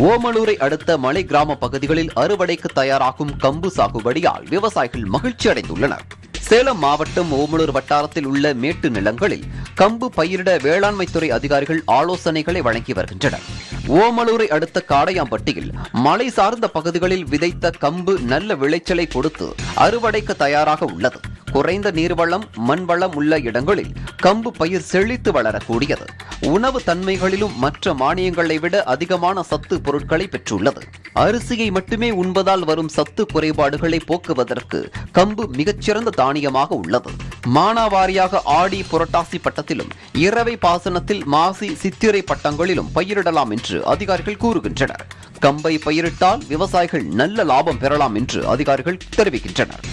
ஓமலூரை அடுத்த மலை கிராம பகுதிகளில் அறுவடைக்கு தயாராகும் கம்பு சாகுபடியால் விவசாயிகள் மகிழ்ச்சி அடைந்துள்ளனர். சேலம் மாவட்டம் ஓமலூர் வட்டாரத்தில் உள்ள மேட்டு நிலங்களில் கம்பு பயிரிட வேளாண்மைத்துறை அதிகாரிகள் ஆலோசனைகளை வழங்கி வருகின்றனர். ஓமலூரை அடுத்த காடையாம்பட்டியில் மலை சார்ந்த பகுதிகளில் விதைத்த கம்பு நல்ல விளைச்சலை கொடுத்து அறுவடைக்கு தயாராக உள்ளது. குறைந்த நீர்வளம் மண்வளம் உள்ள இடங்களில் கம்பு பயிர் செழித்து வளரக்கூடியது. உணவு தன்மைகளிலும் மற்ற மானியங்களை விட அதிகமான சத்து பொருட்களை பெற்றுள்ளது. அரிசியை மட்டுமே உண்பதால் வரும் சத்து குறைபாடுகளை போக்குவதற்கு கம்பு மிகச்சிறந்த தானியமாக உள்ளது. மானாவாரியாக ஆடி புரட்டாசி பட்டத்திலும் இரவை பாசனத்தில் மாசி சித்திரை பட்டங்களிலும் பயிரிடலாம் என்று அதிகாரிகள் கூறுகின்றனர். கம்பை பயிரிட்டால் விவசாயிகள் நல்ல லாபம் பெறலாம் என்று அதிகாரிகள் தெரிவிக்கின்றனர்.